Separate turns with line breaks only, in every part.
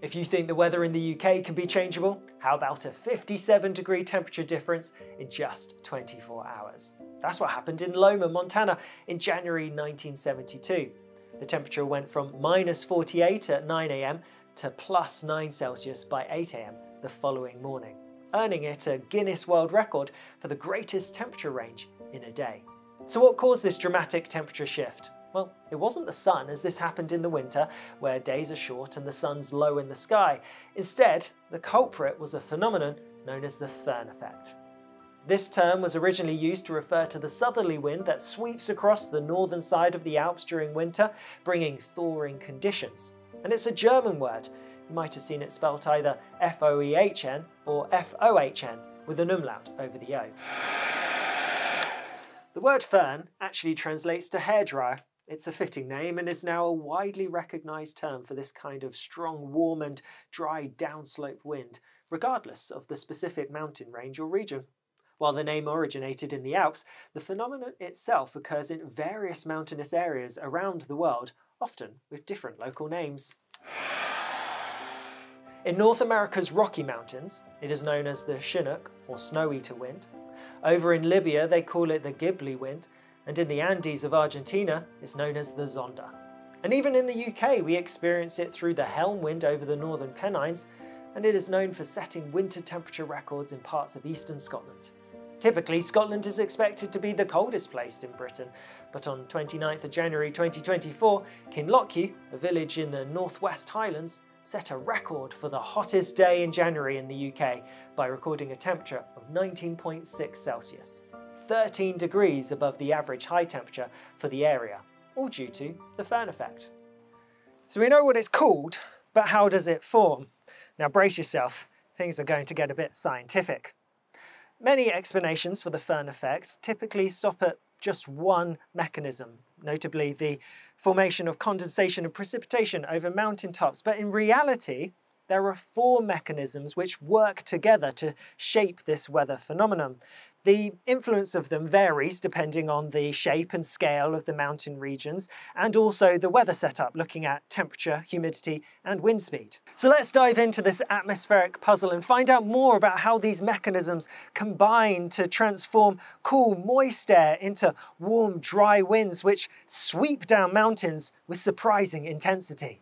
If you think the weather in the UK can be changeable, how about a 57 degree temperature difference in just 24 hours? That's what happened in Loma, Montana in January 1972. The temperature went from minus 48 at 9am to plus 9 Celsius by 8am the following morning, earning it a Guinness World Record for the greatest temperature range in a day. So what caused this dramatic temperature shift? Well, it wasn't the sun, as this happened in the winter, where days are short and the sun's low in the sky. Instead, the culprit was a phenomenon known as the Föhn effect. This term was originally used to refer to the southerly wind that sweeps across the northern side of the Alps during winter, bringing thawing conditions. And it's a German word. You might have seen it spelt either F-O-E-H-N or F-O-H-N with an umlaut over the O. The word Föhn actually translates to hairdryer, it's a fitting name and is now a widely recognised term for this kind of strong, warm and dry downslope wind, regardless of the specific mountain range or region. While the name originated in the Alps, the phenomenon itself occurs in various mountainous areas around the world, often with different local names. In North America's Rocky Mountains, it is known as the Chinook or Snow Eater wind. Over in Libya, they call it the Ghibli wind, and in the Andes of Argentina, it's known as the Zonda. And even in the UK, we experience it through the Helm wind over the northern Pennines, and it is known for setting winter temperature records in parts of eastern Scotland. Typically, Scotland is expected to be the coldest place in Britain, but on 29th of January 2024, Kinlochewe, a village in the northwest Highlands, set a record for the hottest day in January in the UK by recording a temperature of 19.6 Celsius. 13 degrees above the average high temperature for the area, all due to the Föhn effect. So we know what it's called, but how does it form? Now brace yourself, things are going to get a bit scientific. Many explanations for the Föhn effect typically stop at just one mechanism, notably the formation of condensation and precipitation over mountain tops. But in reality, there are four mechanisms which work together to shape this weather phenomenon. The influence of them varies depending on the shape and scale of the mountain regions and also the weather setup, looking at temperature, humidity and wind speed. So let's dive into this atmospheric puzzle and find out more about how these mechanisms combine to transform cool, moist air into warm, dry winds which sweep down mountains with surprising intensity.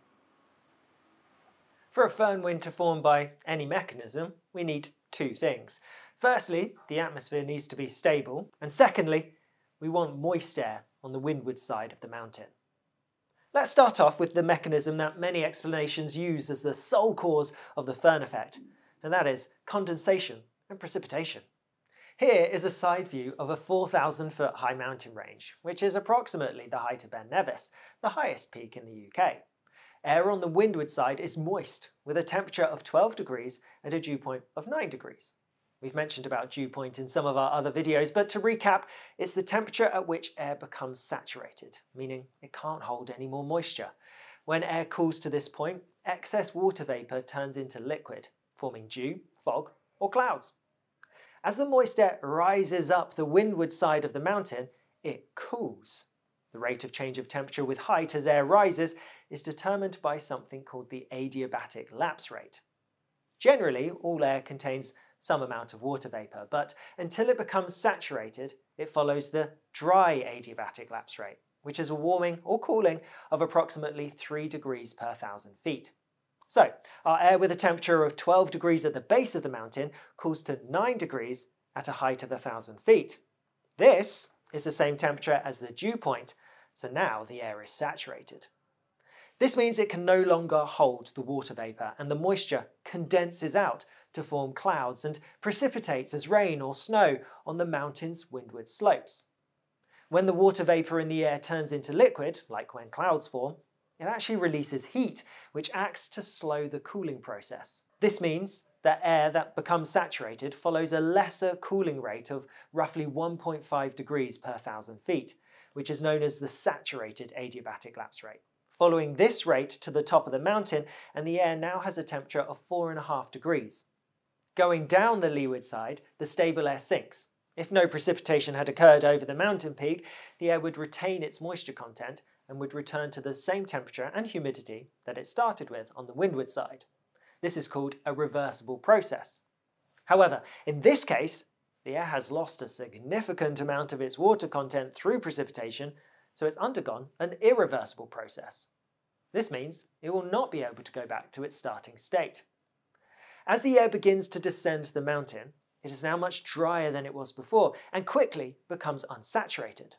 For a Föhn wind to form by any mechanism, we need two things. Firstly, the atmosphere needs to be stable, and secondly, we want moist air on the windward side of the mountain. Let's start off with the mechanism that many explanations use as the sole cause of the Föhn effect, and that is condensation and precipitation. Here is a side view of a 4,000 foot high mountain range, which is approximately the height of Ben Nevis, the highest peak in the UK. Air on the windward side is moist, with a temperature of 12 degrees and a dew point of 9 degrees. We've mentioned about dew point in some of our other videos, but to recap, it's the temperature at which air becomes saturated, meaning it can't hold any more moisture. When air cools to this point, excess water vapour turns into liquid, forming dew, fog, or clouds. As the moist air rises up the windward side of the mountain, it cools. The rate of change of temperature with height as air rises is determined by something called the adiabatic lapse rate. Generally, all air contains some amount of water vapour, but until it becomes saturated, it follows the dry adiabatic lapse rate, which is a warming or cooling of approximately 3 degrees per thousand feet. So, our air with a temperature of 12 degrees at the base of the mountain cools to 9 degrees at a height of 1,000 feet. This is the same temperature as the dew point, so now the air is saturated. This means it can no longer hold the water vapour and the moisture condenses out to form clouds and precipitates as rain or snow on the mountain's windward slopes. When the water vapour in the air turns into liquid, like when clouds form, it actually releases heat, which acts to slow the cooling process. This means that air that becomes saturated follows a lesser cooling rate of roughly 1.5 degrees per thousand feet, which is known as the saturated adiabatic lapse rate. Following this rate to the top of the mountain, and the air now has a temperature of 4.5 degrees. Going down the leeward side, the stable air sinks. If no precipitation had occurred over the mountain peak, the air would retain its moisture content and would return to the same temperature and humidity that it started with on the windward side. This is called a reversible process. However, in this case, the air has lost a significant amount of its water content through precipitation, so it's undergone an irreversible process. This means it will not be able to go back to its starting state. As the air begins to descend the mountain, it is now much drier than it was before and quickly becomes unsaturated.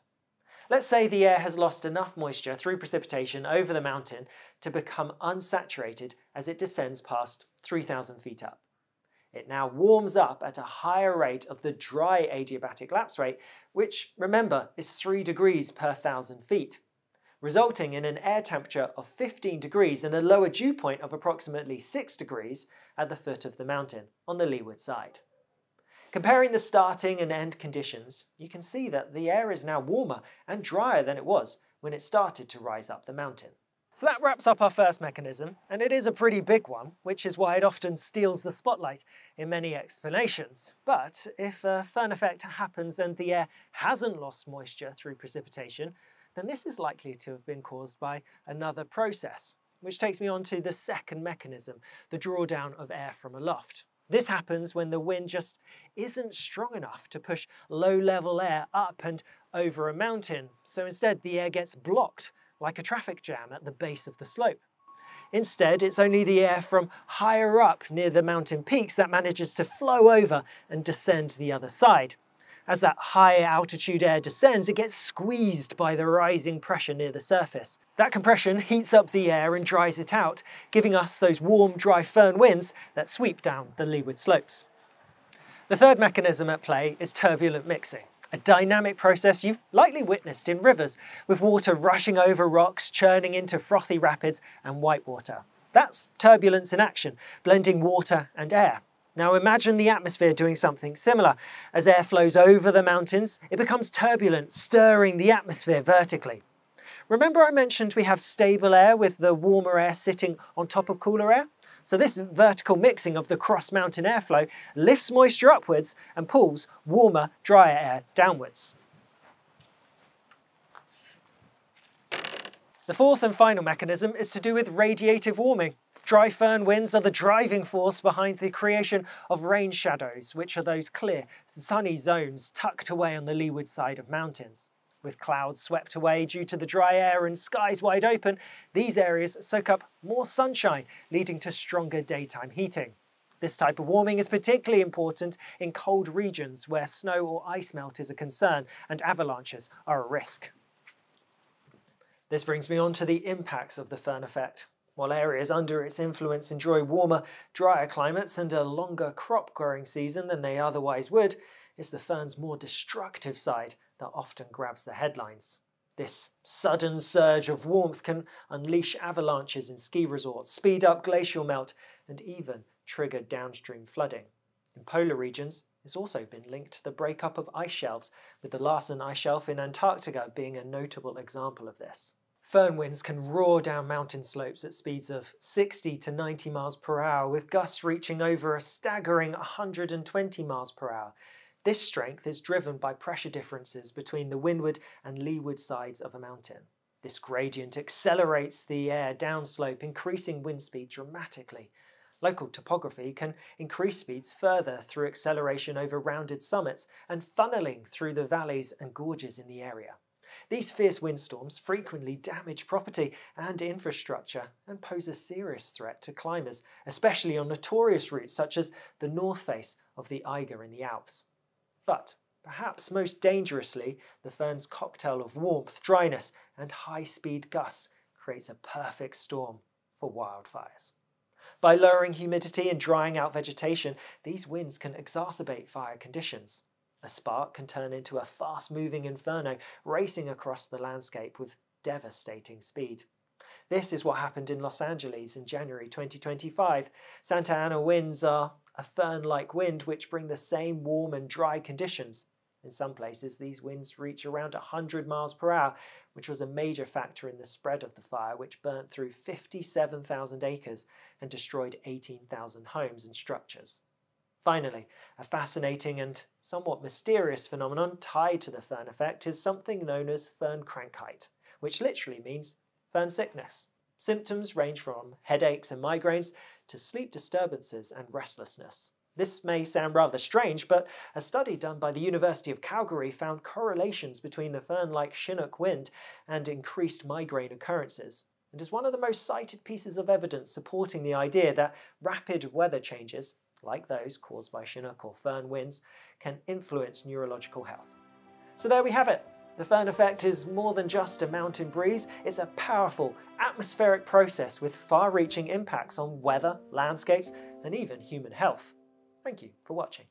Let's say the air has lost enough moisture through precipitation over the mountain to become unsaturated as it descends past 3,000 feet up. It now warms up at a higher rate of the dry adiabatic lapse rate, which, remember, is 3 degrees per thousand feet, resulting in an air temperature of 15 degrees and a lower dew point of approximately 6 degrees at the foot of the mountain on the leeward side. Comparing the starting and end conditions, you can see that the air is now warmer and drier than it was when it started to rise up the mountain. So that wraps up our first mechanism, and it is a pretty big one, which is why it often steals the spotlight in many explanations. But if a Föhn effect happens and the air hasn't lost moisture through precipitation, then this is likely to have been caused by another process, which takes me on to the second mechanism, the drawdown of air from aloft. This happens when the wind just isn't strong enough to push low-level air up and over a mountain, so instead the air gets blocked like a traffic jam at the base of the slope. Instead, it's only the air from higher up near the mountain peaks that manages to flow over and descend the other side. As that high altitude air descends, it gets squeezed by the rising pressure near the surface. That compression heats up the air and dries it out, giving us those warm, dry Föhn winds that sweep down the leeward slopes. The third mechanism at play is turbulent mixing, a dynamic process you've likely witnessed in rivers, with water rushing over rocks, churning into frothy rapids and whitewater. That's turbulence in action, blending water and air. Now imagine the atmosphere doing something similar. As air flows over the mountains, it becomes turbulent, stirring the atmosphere vertically. Remember I mentioned we have stable air with the warmer air sitting on top of cooler air? So this vertical mixing of the cross-mountain airflow lifts moisture upwards and pulls warmer, drier air downwards. The fourth and final mechanism is to do with radiative warming. Dry Föhn winds are the driving force behind the creation of rain shadows, which are those clear, sunny zones tucked away on the leeward side of mountains. With clouds swept away due to the dry air and skies wide open, these areas soak up more sunshine, leading to stronger daytime heating. This type of warming is particularly important in cold regions where snow or ice melt is a concern and avalanches are a risk. This brings me on to the impacts of the Föhn effect. While areas under its influence enjoy warmer, drier climates and a longer crop growing season than they otherwise would, it's the Föhn's more destructive side that often grabs the headlines. This sudden surge of warmth can unleash avalanches in ski resorts, speed up glacial melt, and even trigger downstream flooding. In polar regions, it's also been linked to the breakup of ice shelves, with the Larsen ice shelf in Antarctica being a notable example of this. Föhn winds can roar down mountain slopes at speeds of 60 to 90 miles per hour, with gusts reaching over a staggering 120 miles per hour. This strength is driven by pressure differences between the windward and leeward sides of a mountain. This gradient accelerates the air downslope, increasing wind speed dramatically. Local topography can increase speeds further through acceleration over rounded summits and funneling through the valleys and gorges in the area. These fierce windstorms frequently damage property and infrastructure and pose a serious threat to climbers, especially on notorious routes such as the north face of the Eiger in the Alps. But perhaps most dangerously, the Föhn's cocktail of warmth, dryness, and high-speed gusts creates a perfect storm for wildfires. By lowering humidity and drying out vegetation, these winds can exacerbate fire conditions. A spark can turn into a fast-moving inferno racing across the landscape with devastating speed. This is what happened in Los Angeles in January 2025. Santa Ana winds are a Föhn like wind which bring the same warm and dry conditions. In some places, these winds reach around 100 miles per hour, which was a major factor in the spread of the fire, which burnt through 57,000 acres and destroyed 18,000 homes and structures. Finally, a fascinating and somewhat mysterious phenomenon tied to the Föhn effect is something known as Föhnkrankheit, which literally means Föhn sickness. Symptoms range from headaches and migraines to sleep disturbances and restlessness. This may sound rather strange, but a study done by the University of Calgary found correlations between the Föhn-like Chinook wind and increased migraine occurrences, and is one of the most cited pieces of evidence supporting the idea that rapid weather changes, like those caused by Chinook or Föhn winds, can influence neurological health. So there we have it. The Föhn effect is more than just a mountain breeze, it's a powerful atmospheric process with far reaching impacts on weather, landscapes, and even human health. Thank you for watching.